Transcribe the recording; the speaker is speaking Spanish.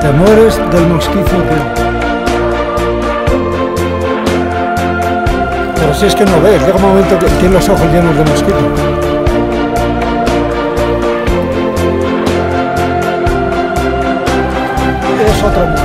Te mueres del mosquito. Pero si es que no ves, llega un momento que tienes los ojos llenos de mosquitos. Es otro